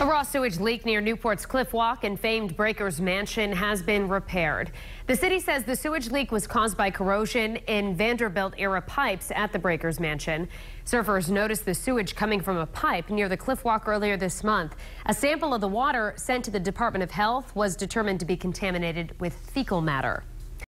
A raw sewage leak near Newport's Cliff Walk and famed Breakers Mansion has been repaired. The city says the sewage leak was caused by corrosion in Vanderbilt era pipes at the Breakers Mansion. Surfers noticed the sewage coming from a pipe near the Cliff Walk earlier this month. A sample of the water sent to the Department of Health was determined to be contaminated with fecal matter.